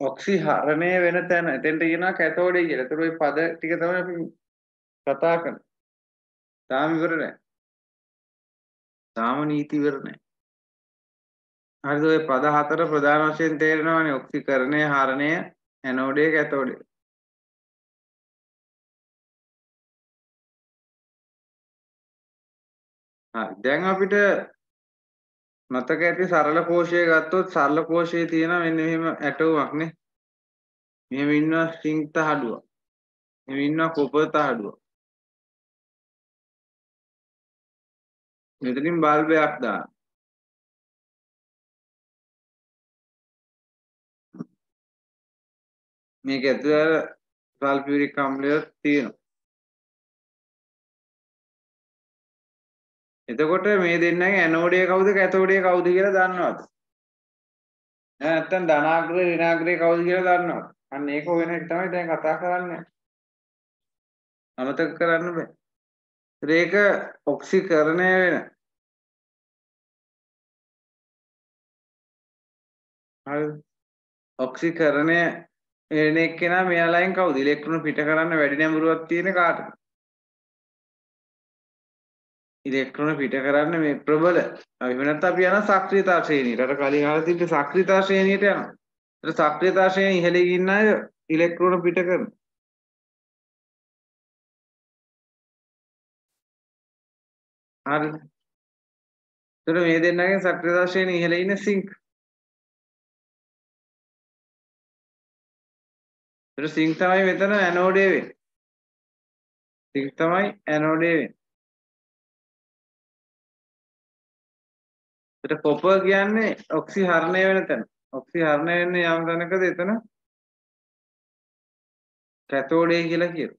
ඔක්සිහරණය වෙන තැන එතෙන්ට කියනවා කැතෝඩේ කියලා. ඒතර ওই පද ටික තමයි අපි කතා කරන්නේ. තාම ඉවර නැහැ. තාම නීති ඉවර නැහැ. හරිද ඔය පද හතර ප්‍රධාන වශයෙන් තේරෙනවානේ ඔක්සිකරණය, හරණය, ඇනෝඩය, කැතෝඩය. හරි. දැන් අපිට මතක ඇති සරල කෝෂය ගත්තොත් සරල කෝෂයේ තියෙන මෙන්න මෙහෙම ඇටෝමක් නේ. මෙහෙම ඉන්නවා ස්ට්‍රින්ග් තහඩුවක්. මෙහෙම ඉන්නවා කොපර් තහඩුවක්. මෙතනින් බල්බයක් දාන්න. මේක ඇතුළේ සල්ෆියුරික් අම්ලය තියෙනවා. එතකොට මේ දෙන්නගේ ඇනෝඩය කවුද කැතෝඩය කවුද කියලා දන්නවද? නැත්නම් ධනාග්‍රේ ඍණාග්‍රේ කවුද කියලා දන්නවද? අන්න ඒක වෙන එක තමයි දැන් කතා කරන්නේ. අමතක කරන්න බෑ. ඒක ඔක්සිකරණය වෙන. හරිද? ඔක්සිකරණය වෙන එක්කෙනා මෙයාලයින් කවුද? ඉලෙක්ට්‍රෝන පිට කරන්න වැඩි නැඹුරුවක් තියෙන කාටද? ඉලෙක්ට්‍රෝන පිට කරන්න මේ ප්‍රබල එහෙම නැත්නම් අපි යන සක්‍රියතා ශ්‍රේණියට. අර කලින් අහලා තිබ්බ සක්‍රියතා ශ්‍රේණියට යනවා. ඒත් සක්‍රියතා ශ්‍රේණිය ඉහළින් ඉන්න අය ඉලෙක්ට්‍රෝන පිට කරනවා. හරිද? ඒතර මේ දෙන්නගෙන් සක්‍රියතා ශ්‍රේණිය ඉහළ ඉන්නේ සිංක්. ඒතර සිංක් තමයි මෙතන ඇනෝඩේ වෙන්නේ. සිංක් තමයි ඇනෝඩේ වෙන්නේ. ඒතර කොපර් කියන්නේ ඔක්සිහරණය වෙන තැන. ඔක්සිහරණය වෙන්නේ යම් තැනකද එතන කැතෝඩේ කියලා කියනවා.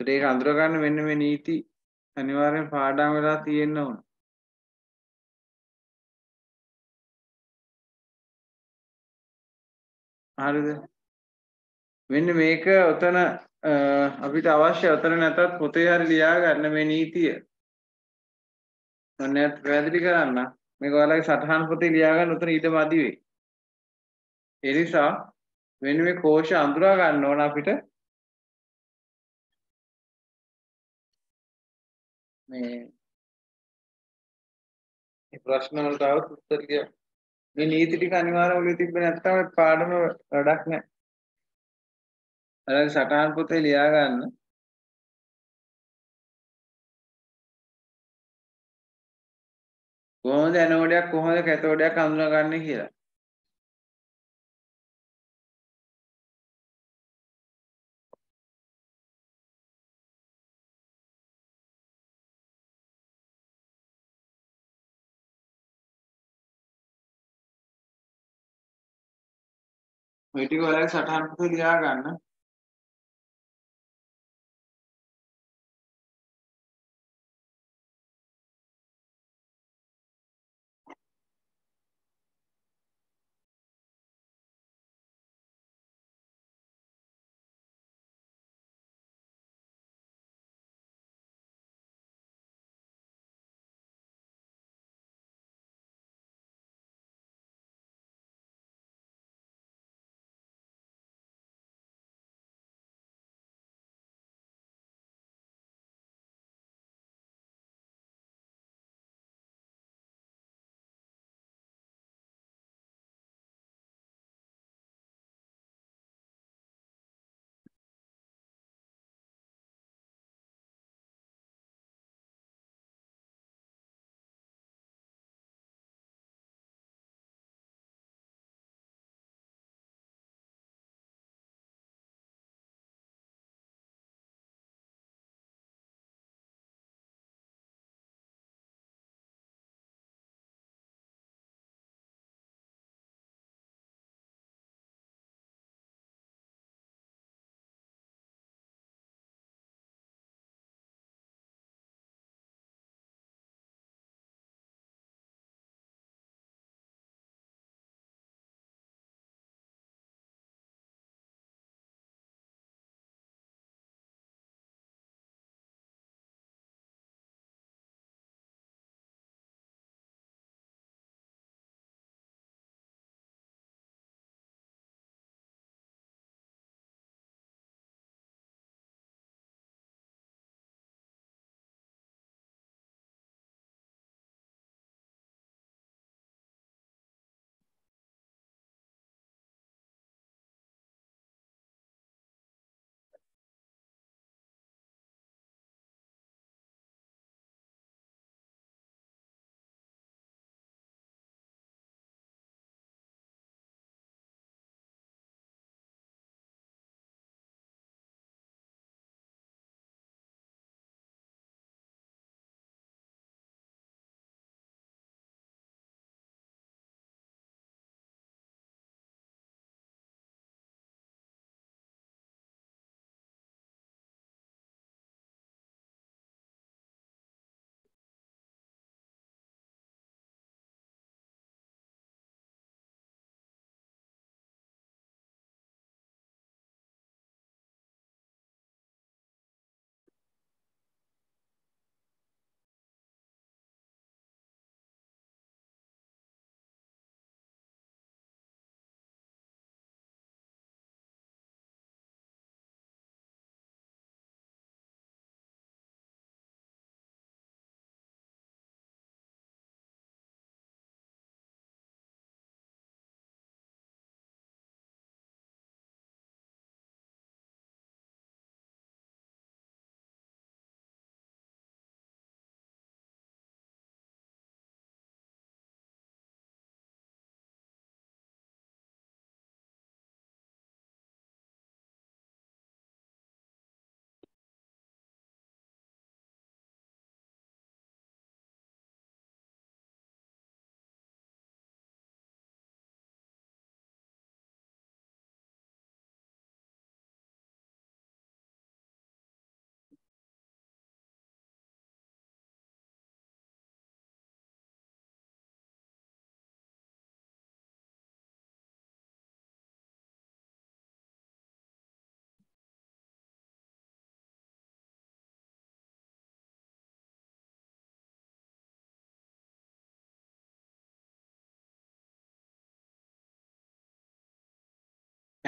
ඒතර ඒක අඳුර ගන්න මෙන්න මේ නීති අනිවාර්යෙන් පාඩම් වෙලා තියෙන්න ඕන. හරිද? මෙන්න මේක ඔතන අපිට අවශ්‍ය ඔතන නැතත් පොතේ හරි ලියා ගන්න මේ නීතිය. ඔන්නත් පැහැදිලි කරන්න. මේක ඔයාලගේ සටහන් පොතේ ලියා ගන්න උතන ඊට මදි වෙයි. ඒ නිසා මෙන්න මේ කෝෂ අඳුරා ගන්න ඕන අපිට. මේ මේ ප්‍රශ්න වලට આવත් උත්තර කිය. මේ නීති ටික අනිවාර්යයෙන් ඔළුවේ තිබ්බ නැත්නම් පාඩම වැඩක් නැහැ. ඔයාලගේ සටහන් පොතේ ලියා ගන්න. කොහොමද ඇනෝඩයක් කොහොමද කැතෝඩයක් හඳුනාගන්නේ කියලා. ඔය ටික ඔයාලගේ සටහන් පොතේ ලියා ගන්න.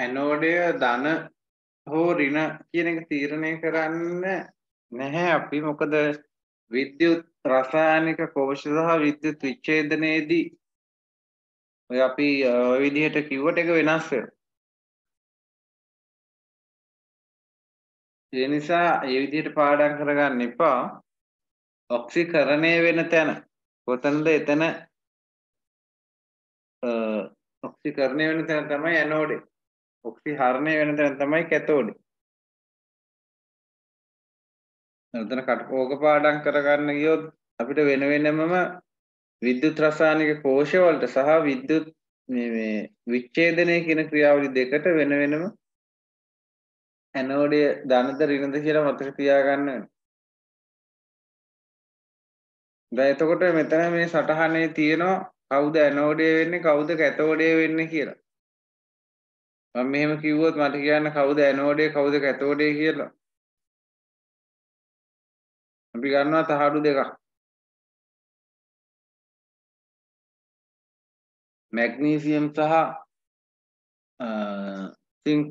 ඇනෝඩය ධන හෝ ඍණ කියන එක තීරණය කරන්න නැහැ අපි මොකද විද්‍යුත් රසායනික කෝෂ සහ විද්‍යුත් විච්ඡේදනයේදී ඔය අපි ඔය විදිහට කිව්වට ඒක වෙනස් වෙනවා. ඒ නිසා ඒ විදිහට පාඩම් කරගන්න එපා. ඔක්සිකරණය වෙන තැන කොතනද එතන ඔක්සිකරණය වෙන තැන තමයි ඇනෝඩේ. ඔක්සිහරණය වෙන තැන තමයි කැතෝඩේ. එතන කටකෝක පාඩම් කරගන්න ගියොත් අපිට වෙන වෙනමම විද්‍යුත් රසායනික කෝෂ වලට සහ විද්‍යුත් මේ මේ විච්ඡේදනය කියන ක්‍රියාවලි දෙකට වෙන වෙනම ඇනෝඩය ධනද ඍණද කියලා මතක තියාගන්න වෙනවා. දැන් එතකොට මෙතන මේ සටහනේ තියෙනවා කවුද ඇනෝඩය වෙන්නේ කවුද කැතෝඩය වෙන්නේ කියලා. මම මෙහෙම කිව්වොත් මට කියන්න කවුද ඇනෝඩය කවුද කැතෝඩය කියලා. අපි ගන්නවා තහඩු දෙකක්. මැග්නීසියම් සහ සිංක්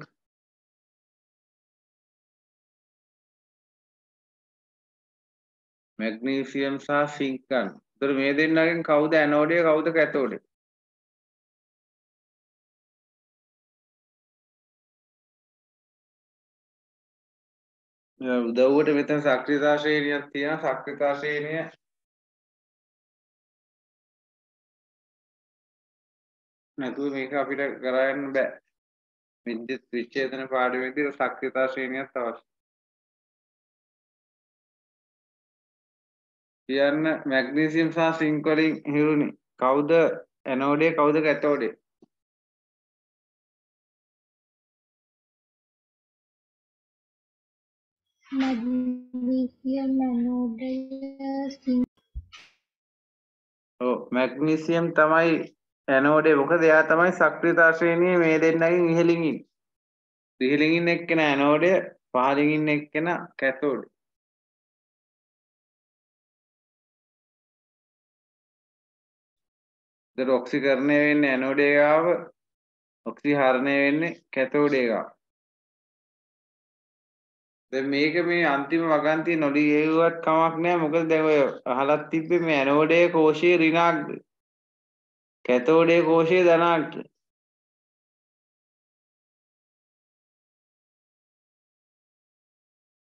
මැග්නීසියම් සහ සිංක් ගන්න. ඒතර මේ දෙන්නගෙන් කවුද ඇනෝඩය කවුද කැතෝඩය? උදව්වට මෙතන සක්‍රියතා ශ්‍රේණියක් තියෙනවා. සක්‍රියතා ශ්‍රේණිය නැතුව මේක අපිට කරන්න බෑ. විද්‍යුත් විච්ඡේදන පාඩුවේදී සක්‍රියතා ශ්‍රේණියක් අවශ්‍යයි. කියන්න මැග්නීසියම් සහ සිංක් වලින් හිරුනි කවුද ඇනෝඩේ? කවුද කැතෝඩේ? මැග්නීසියම් ඇනෝඩය සිංක් ඔව් මැග්නීසියම් තමයි ඇනෝඩේ මොකද එයා තමයි සක්‍රියතා ශ්‍රේණියේ මේ දෙන්නගෙන් ඉහළින් ඉන්නේ. ඉහළින් ඉන්න එක්කෙනා ඇනෝඩය පහළින් ඉන්න එක්කෙනා කැතෝඩේ. ඒතර ඔක්සිකරණය වෙන්නේ ඇනෝඩේ ගාව ඔක්සිහරණය වෙන්නේ කැතෝඩේ ගාව. දැන් මේක මේ අන්තිම වගන්තිය නොලි ඒවුවත් කමක් නැහැ මොකද දැන් ඔය අහලත් තිබ්බේ මේ ඇනෝඩේ කෝෂයේ ඍණාග්ග කැතෝඩේ කෝෂයේ ධනාග්ග.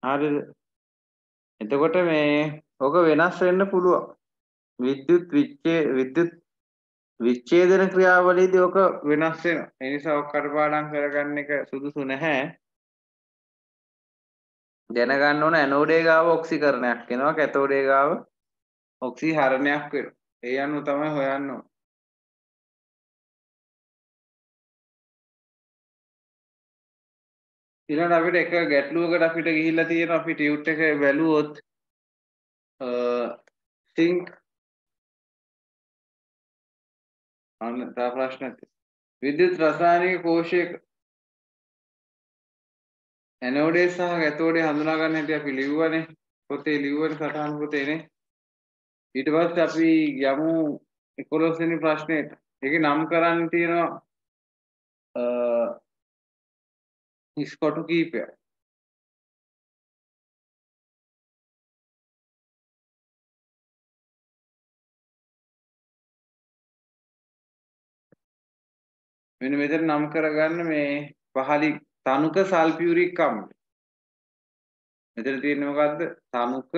හරිද? එතකොට මේ ඔක වෙනස් වෙන්න පුළුවන්. විද්‍යුත් විච්ඡේ විද්‍යුත් විච්ඡේදන ක්‍රියාවලියේදී ඔක වෙනස් වෙනවා. ඒ නිසා ඔක කටපාඩම් කරගන්න එක සුදුසු නැහැ. දැනගන්න ඕන ඇනෝඩේ ගාව ඔක්සිකරණයක් වෙනවා කැතෝඩේ ගාව ඔක්සිහරණයක් වෙනවා. ඒ අනුව තමයි හොයන්න ඕන. ඊළඟට අපිට එක ගැටලුවකට අපිට ගිහිල්ලා තියෙනවා අපි ටියුට් එක බැලුවොත් think අන්න තා ප්‍රශ්නයක්. විද්‍යුත් රසායනික කෝෂයක ඇනෝඩේ සහ කැතෝඩේ හඳුනා ගන්න හැටි අපි ලිව්වනේ. පොතේ ලිව්වනේ සටහන් පොතේනේ. ඊට පස්සේ අපි යමු 11 වෙනි ප්‍රශ්නෙට. ඒකේ නම් කරන්න තියෙනවා ඉස්කොටු කීපයක්. මෙන්න මෙතන නම් කරගන්න මේ පහලින් තනුක සල්ෆියුරික් අම්ල. මෙතන තියෙන්නේ මොකද්ද? තනුක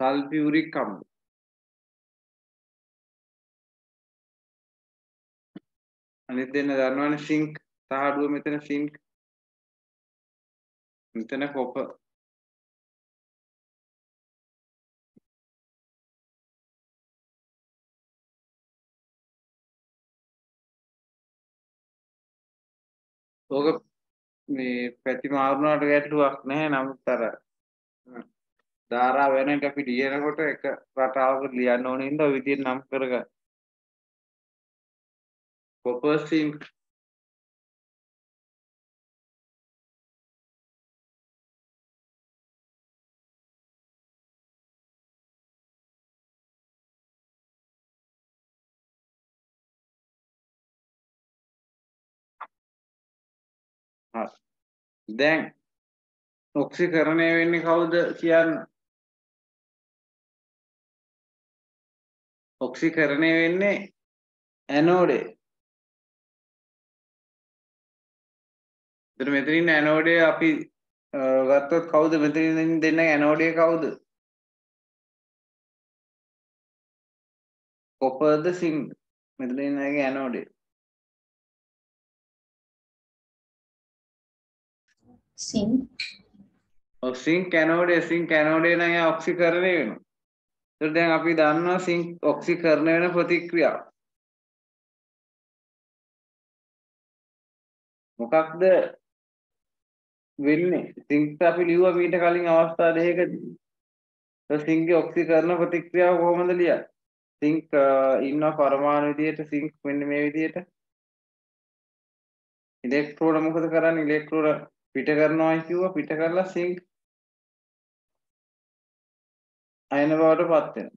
සල්ෆියුරික් අම්ල. අනිත් දෙන්න දන්නවනේ සිංක් තහඩුව මෙතන සිංක්. මෙතන කොපර් ඕක මේ පැති මාරුනාට ගැටලුවක් නැහැ නමුත් අර ධාරා වෙන එක අපි ලියනකොට එක රටාවකට ලියන්න ඕන හින්දා ඔය විදිහට නම් කරගන්න. copper හරි. දැන් ඔක්සිකරණය වෙන්නේ කවුද කියන්න? ඔක්සිකරණය වෙන්නේ ඇනෝඩේ. එතන මෙතන ඉන්න ඇනෝඩේ අපි ගත්තොත් කවුද මෙතන දෙන්න ඇනෝඩේ කවුද? කොපර්ද සිං මෙතන ඉන්න ඇගේ ඇනෝඩේ. සිං ඔව් සිංක් ඇනෝඩේ සිංක් ඇනෝඩේ නම් එයා ඔක්සිකරණය වෙනවා. ඒත් දැන් අපි දන්නවා සිංක් ඔක්සිකරණය වෙන ප්‍රතික්‍රියාව. මොකක්ද වෙන්නේ? සිංක් අපි ලිව්වා මීට කලින් අවස්ථා දෙකකදී. ඒ සිංක්ගේ ඔක්සිකරණ ප්‍රතික්‍රියාව කොහොමද ලියන්නේ? සිංක් ඉන්න පරමාණු විදියට සිංක් මෙන්න මේ විදියට ඉලෙක්ට්‍රෝන මොකද කරන්නේ? ඉලෙක්ට්‍රෝන පිට කරනවා කිව්වා පිට කරලා සිංක් අයන බවට පත් වෙනවා.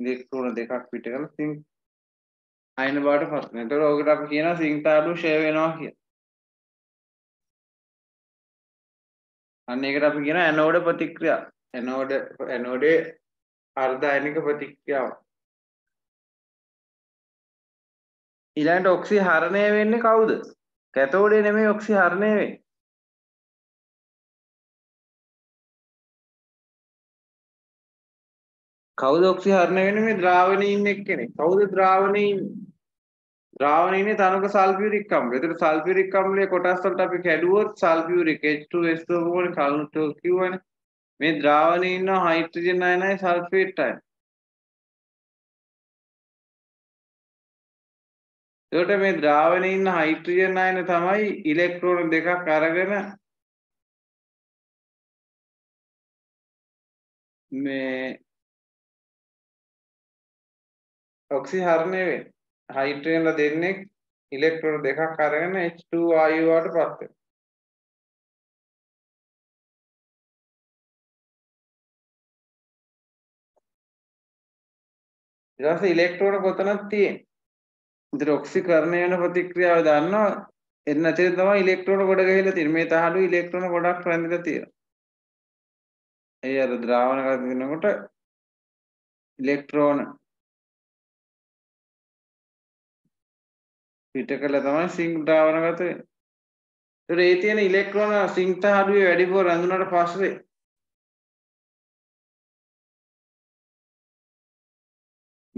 ඉලෙක්ට්‍රෝන දෙකක් පිට කරලා සිංක් අයන බවට පත් වෙනවා. ඒතකොට ඔකට අපි කියනවා සිංක් තාඩු ෂේ වෙනවා කියලා. අන්න ඒකට අපි කියනවා ඇනෝඩ ප්‍රතික්‍රියා. ඇනෝඩ ඇනෝඩේ අර්ධායනික ප්‍රතික්‍රියාව. ඊළඟට ඔක්සි හරණය වෙන්නේ කවුද? කැතෝඩේ නෙමෙයි ඔක්සි හරණය වෙන්නේ. කවුද ඔක්සි හරණය වෙන්නේ මේ ද්‍රාවණයේ ඉන්න එක්කෙනෙක්. කවුද ද්‍රාවණයේ ඉන්නේ? ද්‍රාවණයේ ඉන්නේ තනක සල්ෆියුරික් අම්ලය. ඒතර සල්ෆියුරික් අම්ලයේ කොටස් වලට අපි කැඩුවොත් සල්ෆියුරික් H2SO මොකද කලුටෝ කියවනේ. මේ ද්‍රාවණයේ ඉන්න හයිඩ්‍රජන් අයනයි සල්ෆේට් අයනයි. එතකොට මේ ද්‍රාවණයේ ඉන්න හයිඩ්‍රජන් අයන තමයි ඉලෙක්ට්‍රෝන දෙකක් අරගෙන මේ ඔක්සිහරණය වෙන්නේ. හයිඩ්‍රජන්ලා දෙන්නේ ඉලෙක්ට්‍රෝන දෙකක් අරගෙන H2 වායුවට පත් වෙනවා. ඊට පස්සේ ඉලෙක්ට්‍රෝන කොතනද තියෙන්නේ? ඉතින් ඔක්සිකරණය වෙන ප්‍රතික්‍රියාව දන්නවා එන්න නැතිව තමයි ඉලෙක්ට්‍රෝන ගොඩ ගහලා තියෙන්නේ. මේ තහඩු ඉලෙක්ට්‍රෝන ගොඩක් රැඳිලා තියෙනවා. ඒ අර ද්‍රාවණ කරනකොට ඉලෙක්ට්‍රෝන පිට කළා තමයි සිංක් ද්‍රාවණගත වෙන්නේ. ඒතර ඒ තියෙන ඉලෙක්ට්‍රෝන සිංක් තහඩුවේ වැඩිපුර රැඳුනට පස්සේ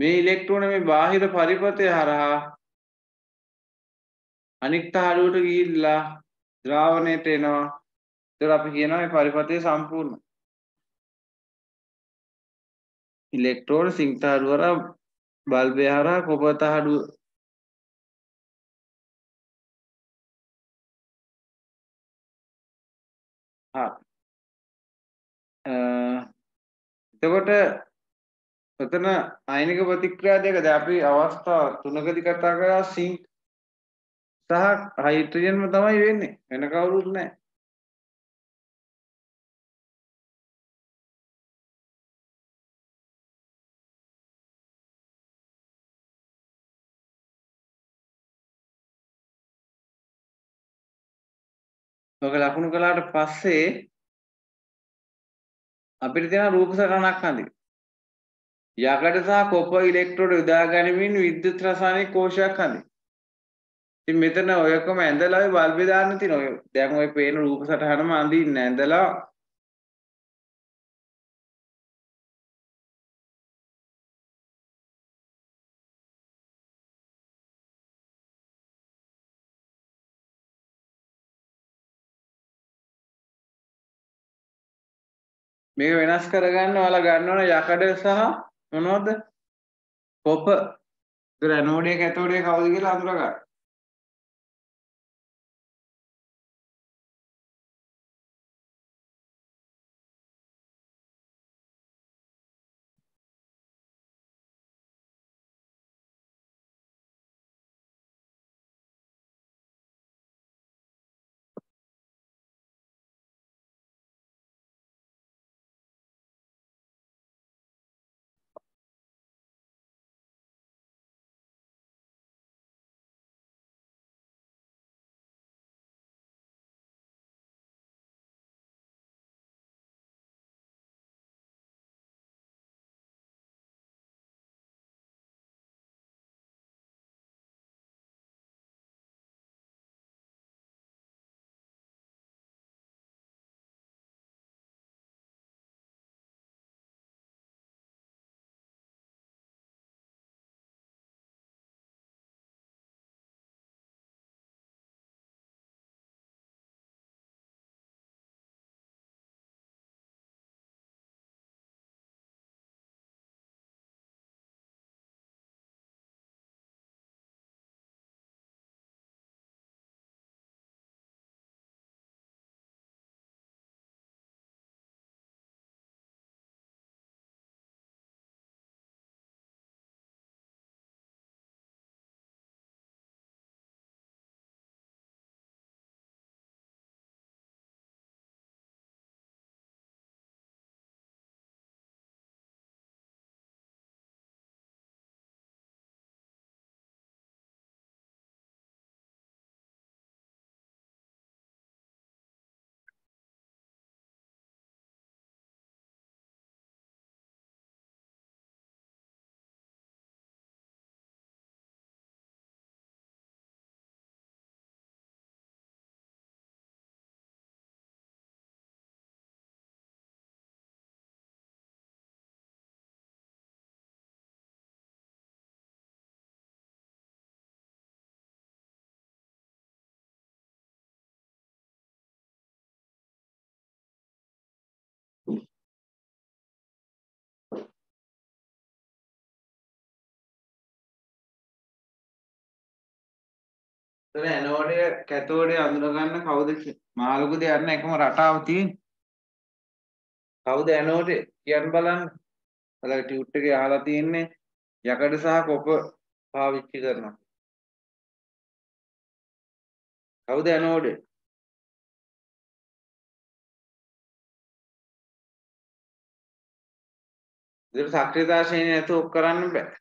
මේ ඉලෙක්ට්‍රෝන මේ බාහිර පරිපථය හරහා අනික් තහඩුවට ගිහිල්ලා ද්‍රාවණයට එනවා. ඒතර අපි කියනවා මේ පරිපථය සම්පූර්ණ. ඉලෙක්ට්‍රෝන සිංක් තහඩුව හරහා බල්බය හරහා කොපර් තහඩුව හා එතකොට එතන අයනික ප්‍රතික්‍රියා දෙක දැන් අපි අවස්ථා තුනකදී කතා කරා සිංක් සහ හයිඩ්‍රජන්ම තමයි වෙන්නේ. වෙන කවුරුත් නැහැ. ඔක ලකුණු කළාට පස්සේ අපිට තියෙන රූප සටහනක් හඳි. යකඩ සහ කොපර් ඉලෙක්ට්‍රෝඩ යොදා ගනිමින් විද්‍යුත් රසායනික කෝෂයක් හඳි. ඉතින් මෙතන ඔයකම ඇඳලා ඔය බල්බේ දාන්න තියෙන ඔය දැන් ඔය පේන රූප සටහනම අඳින්න ඇඳලා මේක වෙනස් කරගන්න ඔයාලා ගන්න ඕන යකඩ සහ මොනවද? කොප. ඒතර ඇනෝඩේ කැතෝඩේ කවුද කියලා අඳුර ගන්න. එතන ඇනෝඩය කැතෝඩය අඳුනගන්න කවුද මාළුකුද යන්න එකම රටාව තියෙන්නේ. කවුද ඇනෝඩය කියන්න බලන්න. ඔයාලගේ ටියුට් එකේ අහලා තියෙන්නේ යකඩ සහ කොප පාවිච්චි කරනවා. කවුද ඇනෝඩය? ඉතින් සක්‍රියතා ශ්‍රේණිය නැතුව කරන්න බෑ.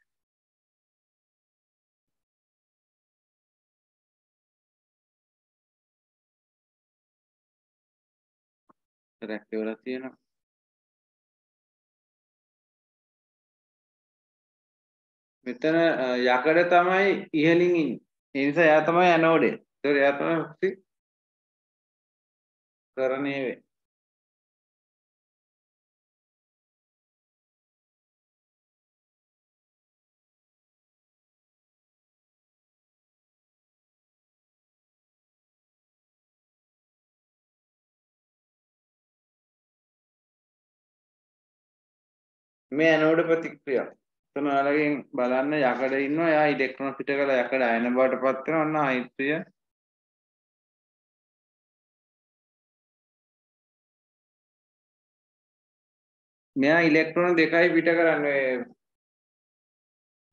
රැක් ඉවරක් තියෙනවා. මෙතන යකඩ තමයි ඉහළින් ඉන්නේ. ඒ නිසා එයා තමයි ඇනෝඩේ. ඒතකොට එයා තමයි මුක්ති කරණේ වෙන්නේ. මේ ඇනෝඩ ප්‍රතික්‍රියාව. එතන ඔයාලගෙන් බලන්න යකඩ ඉන්නවා. එයා ඉලෙක්ට්‍රෝන පිට කරලා යකඩ අයන බවට පත් වෙනවා. ඔන්න හයිඩ්‍රජන් මෙයා ඉලෙක්ට්‍රෝන දෙකයි පිට කරන්නේ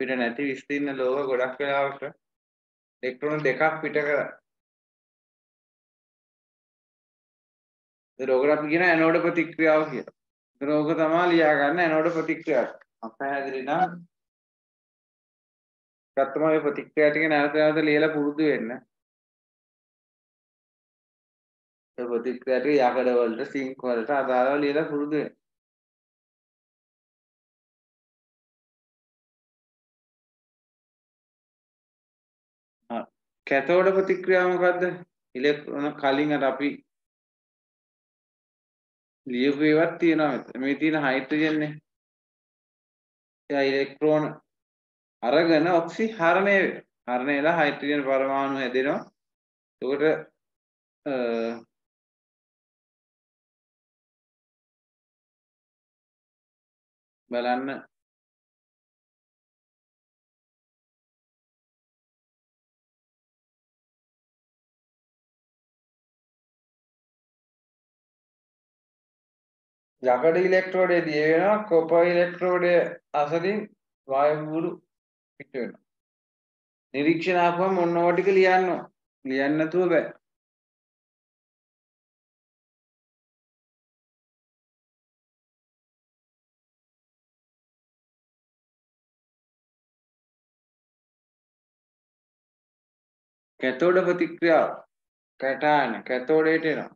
පිට නැති විස්තීර්ණ ලෝහ ගොඩක් වෙලාවට ඉලෙක්ට්‍රෝන දෙකක් පිට කරා. ඒ රෝගකට අපි කියන ඇනෝඩ ප්‍රතික්‍රියාව කියලා. රෝග තමා ලියා ගන්න ඇනෝඩ ප්‍රතික්‍රියාව. අපහැදිලි නම් ගත්තම ප්‍රතික්‍රියා ටික නැවත නැවත ලියලා පුරුදු වෙන්න. ඒ ප්‍රතික්‍රියා ටික යකඩ වලට සිංක් වලට අදාළව ලියලා පුරුදු වෙන්න. කැතෝඩ ප්‍රතික්‍රියාව මොකද්ද? ඉලෙක්ට්‍රෝන කලින් අර අපි ලියපු ඒවාක් තියෙනවා මෙතන. මේ තියෙන හයිඩ්‍රජන් නේ. එයා ඉලෙක්ට්‍රෝන අරගෙන ඔක්සිහරණය හරණය වෙලා හයිඩ්‍රජන් පරමාණු හැදෙනවා. එතකොට බලන්න යකඩ ඉලෙක්ට්‍රෝඩය දිය වෙනවා කොප ඉලෙක්ට්‍රෝඩය අසලින් වායුබුරු පිට වෙනවා. නිරීක්ෂණාත්මක මොන ඕවා ටික ලියන්න ලියන්න නැතුව බෑ. කැතෝඩ ප්‍රතික්‍රියාව. කැටායන කැතෝඩයට එනවා.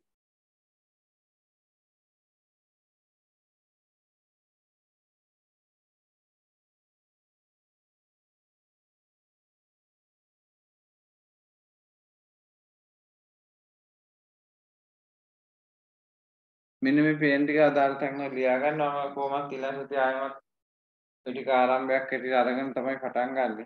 මෙන්න මේ පේන් ටික අදාළ තැන්වල ලියා ගන්නවා මම කොහොමත් ඊළඟ සතිය ආයෙමත් ඒ ටික ආරම්භයක් හැටියට අරගෙන තමයි පටන් ගන්නෙ.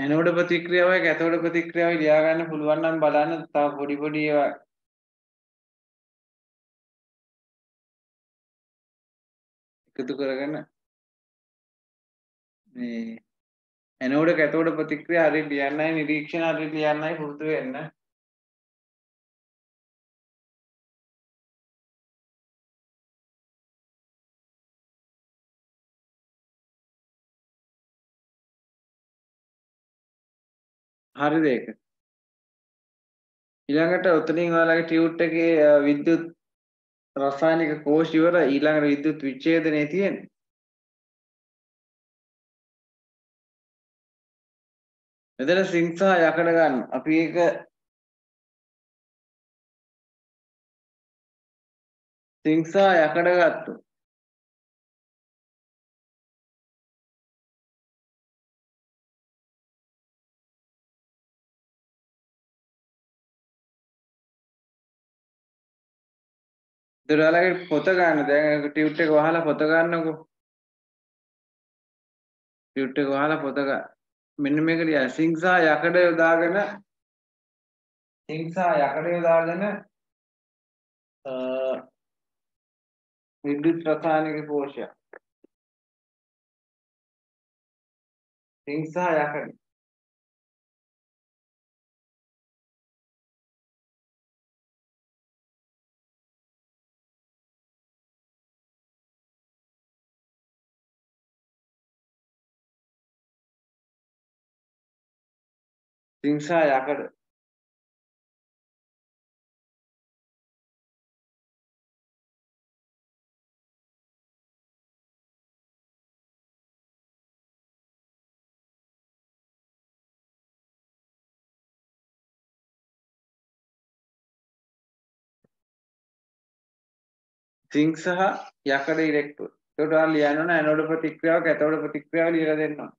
ඇනෝඩ ප්‍රතික්‍රියාවයි කැතෝඩ ප්‍රතික්‍රියාවයි ලියා ගන්න පුළුවන් නම් බලන්න තව පොඩි පොඩි ඒවා. එකතු කරගෙන මේ ඇනෝඩ කැතෝඩ ප්‍රතික්‍රියා හරියට ලියන්නයි නිරීක්ෂණ හරියට ලියන්නයි පුරුදු වෙන්න. හරිද ඒක? ඊළඟට උතනින් ඔයාලගේ ටියුට් එකේ විද්‍යුත් රසායනික කෝෂ ඉවර ඊළඟට විද්‍යුත් විච්ඡේදනයේ තියෙන්නේ. මෙතන සිංක් සහ යකඩ ගන්න. අපි ඒක සිංක් සහ යකඩ ගත්තා. ඒතර ඔයාලගේ පොත ගන්න. දැන් ටියුට් එක වහලා පොත ගන්නකෝ. ටියුට් එක වහලා පොත ගන්න. මෙන්න මේක ලියන්න. සිංසා යකඩ යොදාගෙන සිංසා යකඩ යොදාගෙන විද්‍යුත් රසායනික පෝෂයක්. සිංසා යකඩ සිංසා යකඩ සිංක් සහ යකඩ ඉලෙක්ට්‍රෝන. ඒකට ඔයාලා ලියන්න ඕන ඇනෝඩ ප්‍රතික්‍රියාව කැතෝඩ ප්‍රතික්‍රියාව ලියලා දෙන්න ඕන.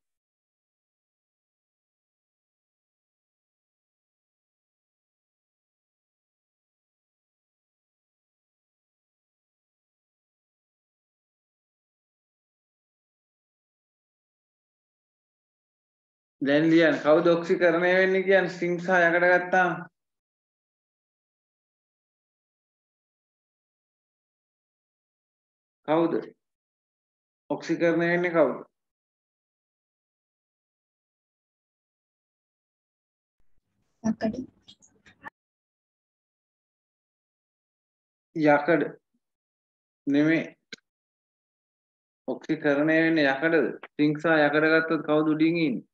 දැන් ලියන්න. කවුද ඔක්සිකරණය වෙන්නේ කියන්නේ සිංක් සහ යකඩ ගත්තාම? කවුද? ඔක්සිකරණය වෙන්නේ කවුද? යකඩ. යකඩ. නෙමෙයි. ඔක්සිකරණය වෙන්නේ යකඩද? සිංක් සහ යකඩ ගත්තොත් කවුද උඩින් ඉන්නේ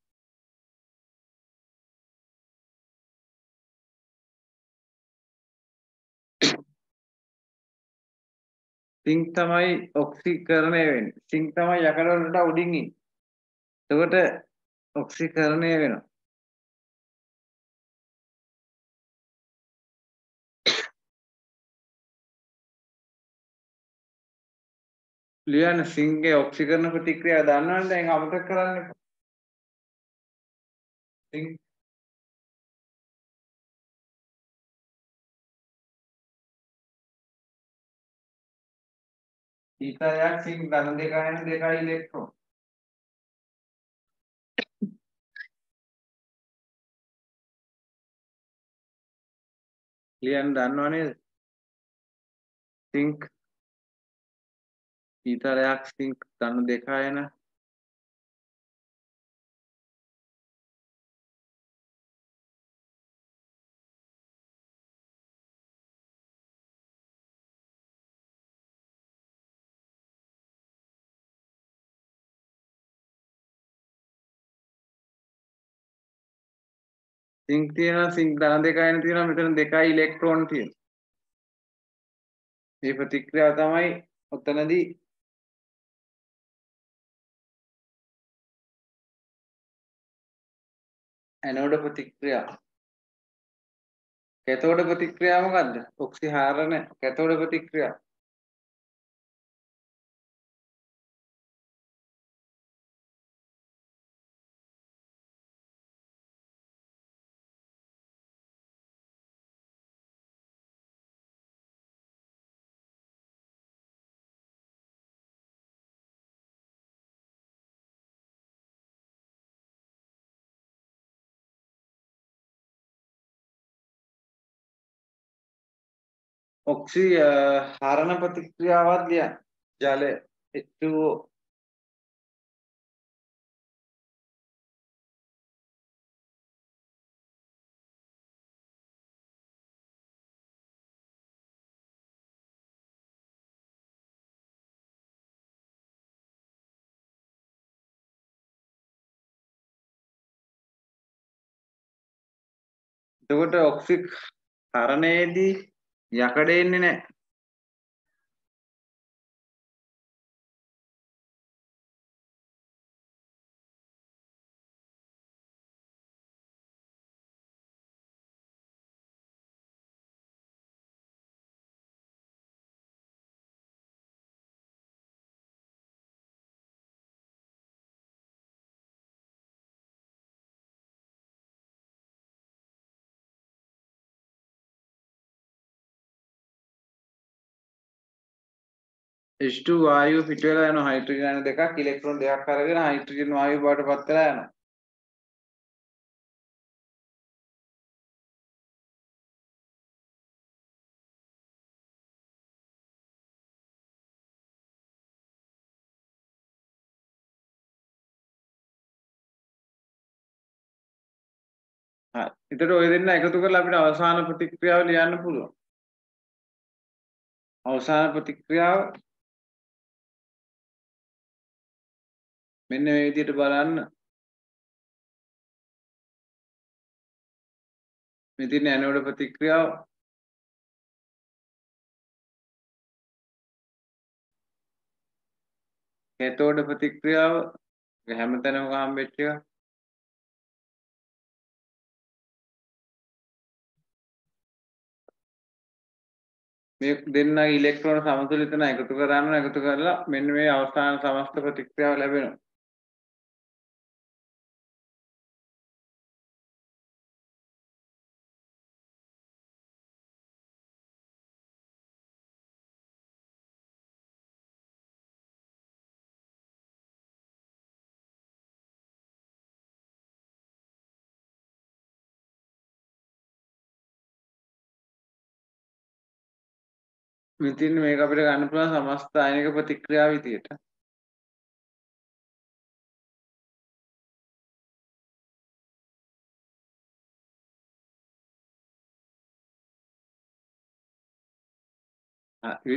සිංක් තමයි ඔක්සිකරණය වෙන්නේ. සිංක් තමයි යකඩ වලට උඩින් ඉන්නේ. එතකොට ඔක්සිකරණය වෙනවා. ලියන්න සිංගේ ඔක්සිකරණ ප්‍රතික්‍රියාව දන්නවනේ දැන් අමතක කරන්න එපා. සිංක් ඊතරයක් සිං ධන දෙකයි දෙකයි ඉලෙක්ට්‍රෝන. ලියන්න දන්නව නේද? සිංක් ඊතරයක් සිංක් ධන දෙකයි සිංක් තියෙනවා සිංක් ධන දෙකයිනේ තියෙනවා මෙතන දෙකයි ඉලෙක්ට්‍රෝන තියෙනවා. මේ ප්‍රතික්‍රියාව තමයි ඔතනදී ඇනෝඩ ප්‍රතික්‍රියාව. කැතෝඩ ප්‍රතික්‍රියාව මොකද්ද? ඔක්සිහාරණ කැතෝඩ ප්‍රතික්‍රියාව. ඔක්සි හරණ ප්‍රතික්‍රියාවක් ලියන්න. ජලය H2O එතකොට ඔක්සික් හරණයේදී යකඩ එන්නේ නැහැ. H2 වායුව පිට වෙලා යන හයිඩ්‍රජන් අණු දෙකක් ඉලෙක්ට්‍රෝන දෙකක් අරගෙන හයිඩ්‍රජන් වායුව බවට පත් වෙලා යනවා. හරි. එතකොට ඔය දෙන්න එකතු කරලා අපිට අවසාන ප්‍රතික්‍රියාව ලියන්න පුළුවන්. අවසාන ප්‍රතික්‍රියාව මෙන්න මේ විදිහට බලන්න. මෙතන ඇනෝඩ ප්‍රතික්‍රියාව. කැතෝඩ ප්‍රතික්‍රියාව. හැමතැනම හම්බෙච්ච එක. මේ දෙන්නගේ ඉලෙක්ට්‍රෝන සමතුලිතන එකතු කරන්න එකතු කරලා මෙන්න මේ අවස්ථාන සමස්ත ප්‍රතික්‍රියාව ලැබෙනවා. මෙතින් මේක අපිට ගන්න පුළුවන් සමස්ත අයනික ප්‍රතික්‍රියාව විදියට.